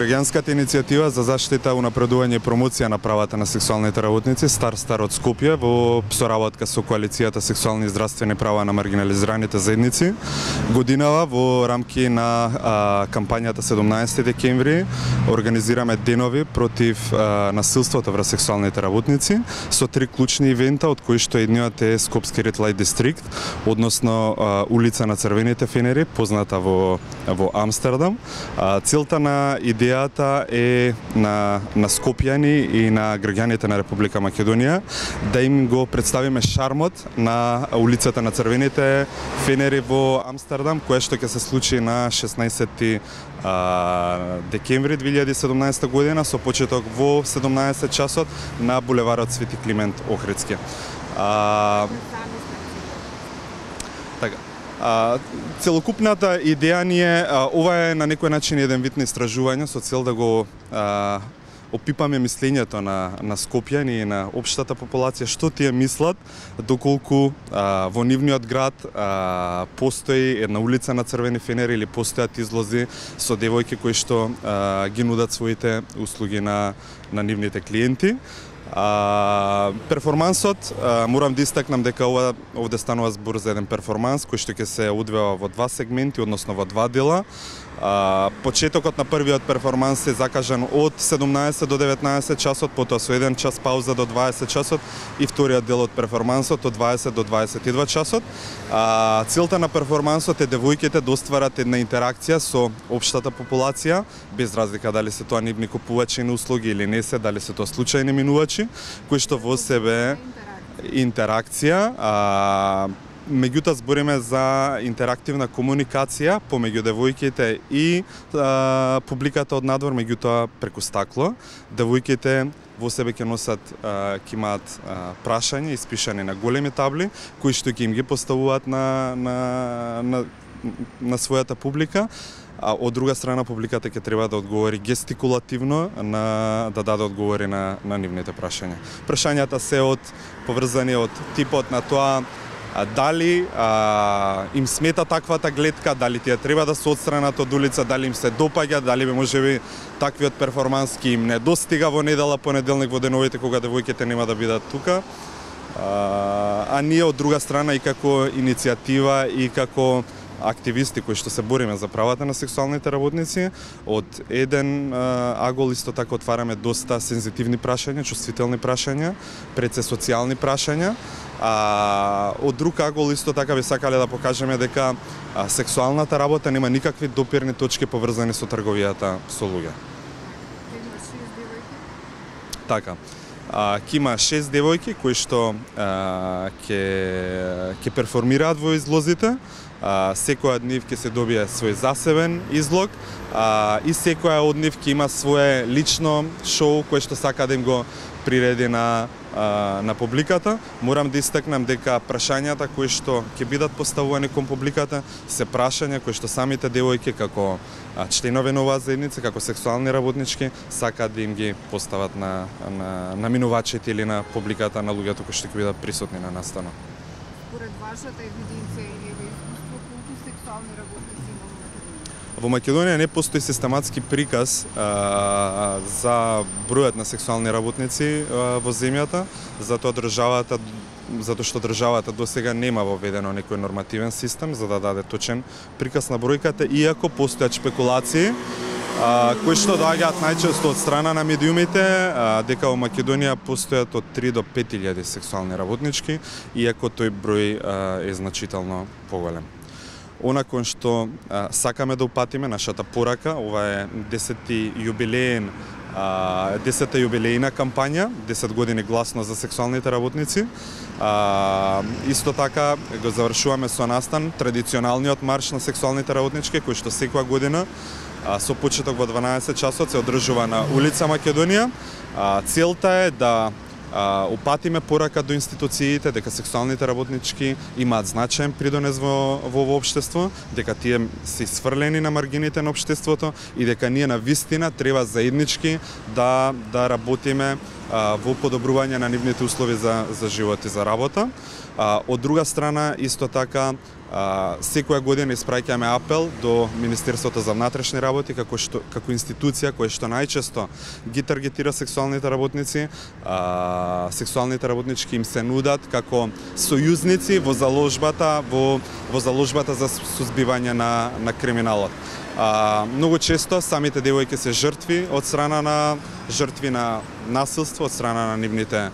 граѓанската иницијатива за заштита, унапредување и промоција на правата на сексуалните работници Стар Стар од Скопје во соработка со коалицијата сексуални и здравствени права на маргинализираните заедници годинава во рамки на а, кампањата 17 декември организираме денови против а, насилството врз сексуалните работници со три клучни ивента од кои што едниот е Скопски Red Light Дистрикт, односно а, улица на црвените фенери, позната во во Амстердам. А, целта на идеја идејата е на, на Скопјани и на граѓаните на Република Македонија да им го представиме шармот на улицата на Црвените фенери во Амстердам, кое што ќе се случи на 16 а, декември 2017 година со почеток во 17 часот на булеварот Свети Климент Охридски. А, така, целокупната идеја ни е, ова е на некој начин еден вид на истражување со цел да го а, опипаме мислењето на, на Скопјани и на општата популација, што тие мислат, доколку а, во нивниот град а, постои една улица на црвени фенери или постојат излози со девојки кои што а, ги нудат своите услуги на, на нивните клиенти. А, перформансот, а, морам да истакнам дека ова овде станува збор за еден перформанс кој што ќе се одвива во два сегменти, односно во два дела. А, почетокот на првиот перформанс е закажан од 17 до 19 часот, потоа со еден час пауза до 20 часот и вториот дел од перформансот од 20 до 22 часот. А, целта на перформансот е девојките да остварат една интеракција со општата популација, без разлика дали се тоа нивни купувачи на услуги или не се, дали се тоа случајни минувачи, кои што во себе интеракција, а, меѓутоа збориме за интерактивна комуникација помеѓу девојките и а, публиката од надвор, меѓутоа преку стакло. Девојките во себе ќе носат, ќе имаат прашања испишани на големи табли, кои што ќе им ги поставуваат на, на, на, на својата публика а од друга страна публиката ќе треба да одговори гестикулативно на да даде одговори на на нивните прашања. Прашањата се од поврзани од типот на тоа дали а, им смета таквата гледка, дали тие треба да се одстранат од улица, дали им се допаѓа, дали би можеби таквиот перформанс ки им не достига во недела, понеделник во деновите кога девојките нема да бидат тука. А, а ние од друга страна и како иницијатива и како активисти кои што се бориме за правата на сексуалните работници, од еден агол исто така отвараме доста сензитивни прашања, чувствителни прашања, пред се социјални прашања, А, од друг агол исто така би сакале да покажеме дека а, сексуалната работа нема никакви допирни точки поврзани со трговијата со луѓе. Така. А, ке има шест девојки кои што а, ке, ке перформираат во излозите. А, секоја од нив ќе се добие свој засебен излог а, и секоја од нив ќе има свое лично шоу кое што сака да им го приреди на а, на публиката. Морам да истакнам дека прашањата кои што ќе бидат поставувани кон публиката се прашања кои што самите девојки како а, членови на оваа заедница, како сексуални работнички, сакаат да им ги постават на, на, на минувачите или на публиката на луѓето кои што ќе бидат присутни на настанот. Вашата евиденција или искуство, колку сексуални работници Во Македонија не постои систематски приказ а, за бројот на сексуални работници а, во земјата, затоа државата затоа што државата до сега нема воведено некој нормативен систем за да даде точен приказ на бројката, иако постојат спекулации а, кои што доаѓаат најчесто од страна на медиумите, а, дека во Македонија постојат од 3 до 5000 сексуални работнички, иако тој број а, е значително поголем. Она кон што а, сакаме да упатиме нашата порака, ова е 10 јубилеен а, 10 јубилејна кампања, 10 години гласно за сексуалните работници. А, исто така го завршуваме со настан традиционалниот марш на сексуалните работнички кој што секоја година а, со почеток во 12 часот се одржува на улица Македонија. А, целта е да упатиме порака до институциите дека сексуалните работнички имаат значаен придонес во, во, во општество, дека тие се сврлени на маргините на општеството и дека ние на вистина треба заеднички да да работиме во подобрување на нивните услови за, за живот и за работа. Од друга страна, исто така, секоја година испраќаме апел до Министерството за внатрешни работи како што како институција која што најчесто ги таргетира сексуалните работници, а, сексуалните работнички им се нудат како сојузници во заложбата во во заложбата за сузбивање на на криминалот. А, многу често самите девојки се жртви од страна на жртви на насилство од страна на нивните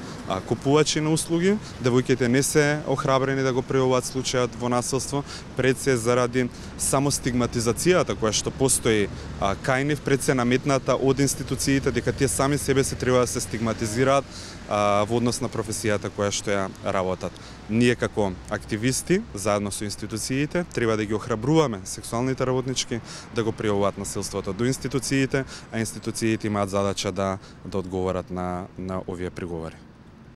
купувачи на услуги. Девојките не се охрабрени да го пријавуваат случајот во насилство, пред се заради само стигматизацијата која што постои кај нив, пред се наметната од институциите дека тие сами себе се треба да се стигматизираат во однос на професијата која што ја работат. Ние како активисти, заедно со институциите, треба да ги охрабруваме сексуалните работнички да го пријавуваат насилството до институциите, а институциите имаат задача да да одговорат на на овие приговори.